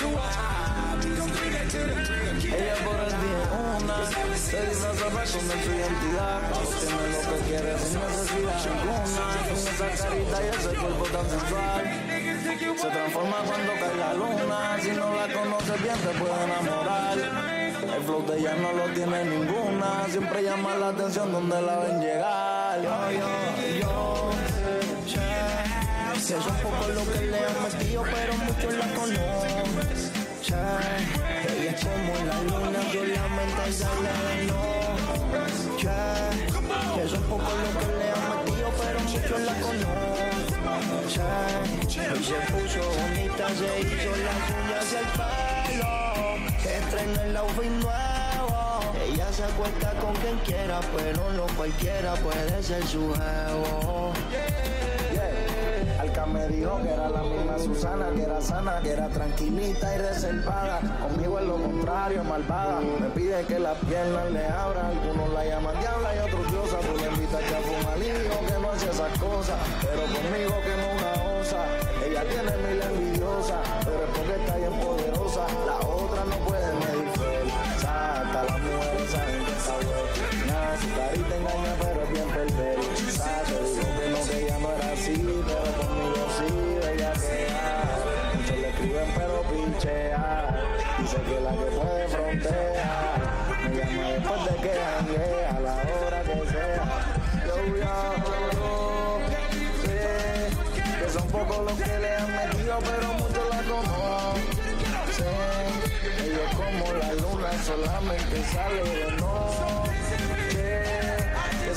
Ella por el día una se disfraza para esconder su identidad. Tiene lo que quiere sin necesidad ninguna. Con esa carita y ese cuerpo tan sensual. Se transforma cuando cae la luna. Si no la conoces bien, te puede enamorar. El flow de ella no lo tiene ninguna. Siempre llama la atención donde la ven llegar. Sé, un poco lo que le han metido, pero muchos la conocen. Ella es como la luna, yo la mente y sale no. Es un poco lo que le han metido, pero muchos la conocen. Y se puso bonita, se hizo las uñas y el pelo. Estrena el outfit nuevo. Ella se acuesta con quien quiera, pero no cualquiera puede ser su jevo. Me dijo que era la misma Susana, que era sana, que era tranquilita y reservada. Conmigo es lo contrario, malvada. Me pide que las piernas le abran. Algunos la llaman diabla y otros diosa. Tú le invitas que a fumar y que no hace esas cosas. Pero conmigo que no una osa. Ella tiene mil envidiosas, pero es porque está bien poderosa. La otra no puede medir. Hasta las mujeres saben que está. Su carita engaña, pero es bien perversa. Dice que la que puede frontear. Me llama después de que jangue a la hora que sea. Yo, yo, yo, sé que son pocos los que le han metido, pero muchos la conocen. Ella es como la luna, solamente sale de noche.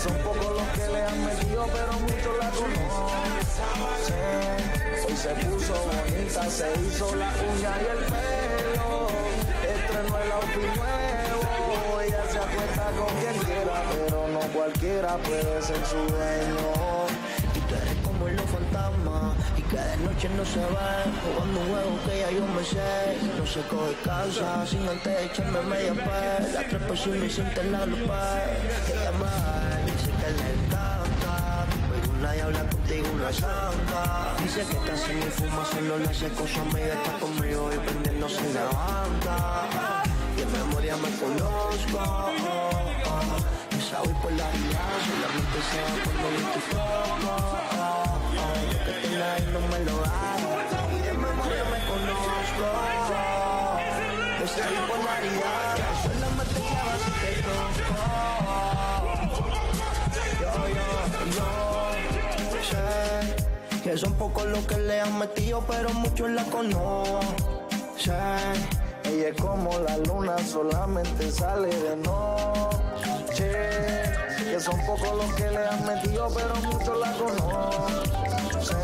Son pocos los que le han metido, pero muchos la conocen. Hoy se puso bonita, se hizo la uña y el pelo. Estrenó el outfit nuevo. Ella se acuesta con quien quiera, pero no cualquiera puede ser su dueño. De noche no se ve Jugando un juego que ya yo me sé. No se coge casa Sin antes echarme media pez La tres personas y sienten la lupa Ella me dice que le encanta. Pero una y habla contigo una santa. Dice que casi ni fuma Solo le hace cosas amiga Está conmigo y prendiendo se levanta Y en memoria me conozco Esa voy por la vida Solamente se va cuando yo te toco Lo que tenga ahí no me lo hagas. Y de memoria me conozco Esa por la vida Solamente se va si te toco Yo, yo, yo Sé que son pocos los que le han metido Pero muchos la conocen. Ella es como la luna, solamente sale de noche. Que son pocos los que le han metido, pero muchos la conocen.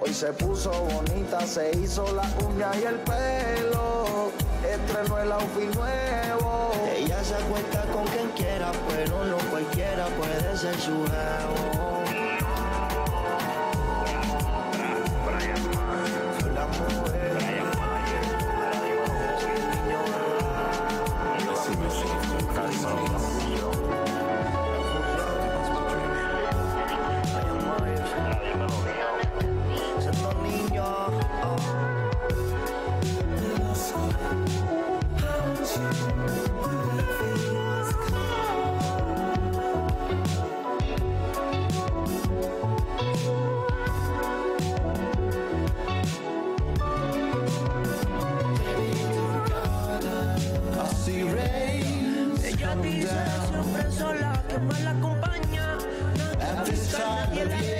Hoy se puso bonita, se hizo la uña y el pelo. Estrenó el outfit nuevo. Ella se acuesta con quien quiera, pero no cualquiera puede ser su jevo. Sola que mal la acompaña. Nada nadie la engaña.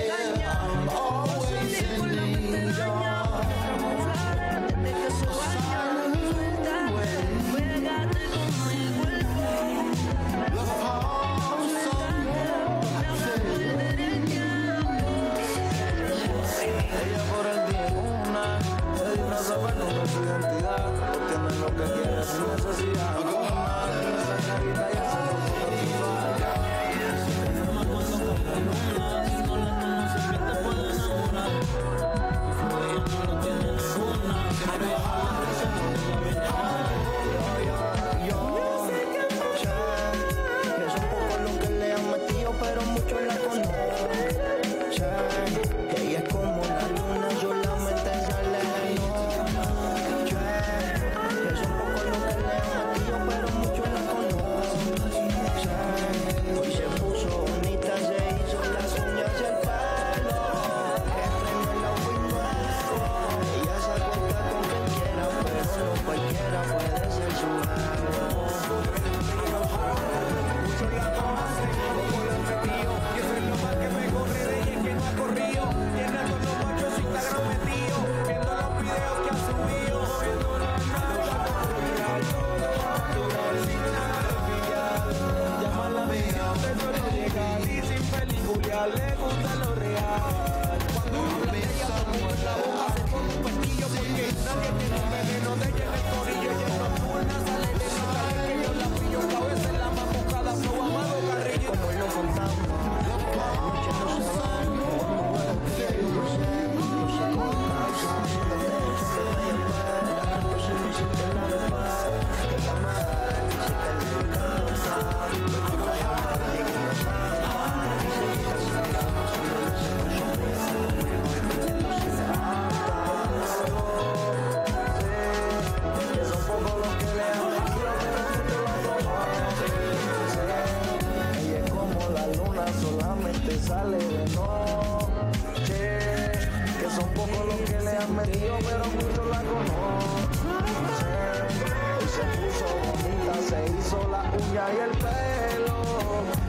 Y el pelo.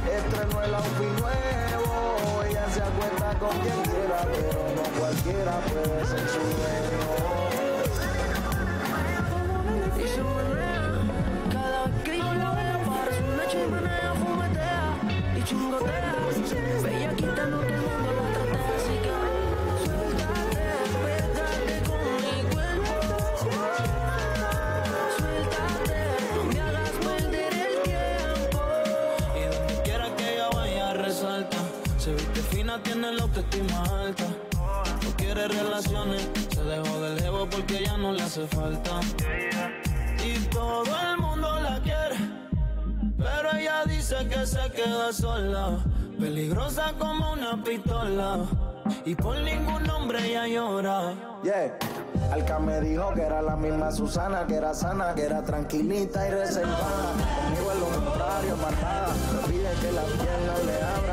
Estrenó el outfit nuevo. Ella se acuesta con quien quiera, pero no cualquiera puede ser su dueño. Y menea Cada y chingotea mundo Se fina, tiene la autoestima alta No quiere relaciones Se dejó del jevo porque ya no le hace falta. Y todo el mundo la quiere Pero ella dice que se queda sola. Peligrosa como una pistola. Y por ningún hombre ella llora. Yeah. Alca me dijo que era la misma Susana, que era sana, que era tranquilita y reservada. Conmigo es lo contrario, malvada. Me pide que las piernas le abran,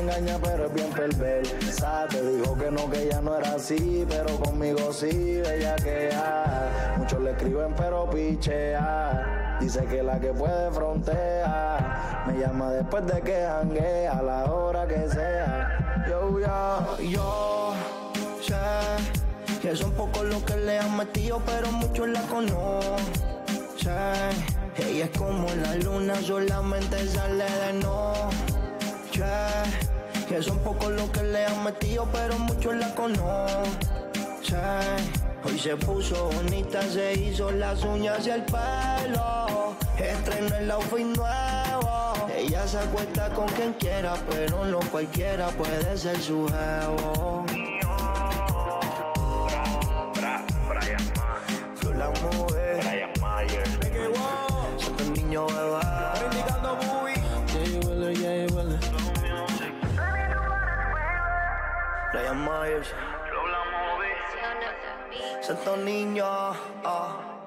engaña, pero es bien perversa. Te dijo que no, que ella no era así, pero conmigo sí, ella que ya. Muchos le escriben, pero pichea. Dice que la que puede frontea. Me llama después de que jangue a la hora que sea. Yo, yo, Yo sé que son pocos los que le han metido, pero muchos la conocen. Ella es como la luna, solamente sale de noche. Que son pocos los que le han metido, pero muchos la conocen. Hoy se puso bonita, se hizo las uñas y el pelo. Estrenó el outfit nuevo. Ella se acuesta con quien quiera, pero no cualquiera puede ser su jevo. Myers. Santo niño. ah.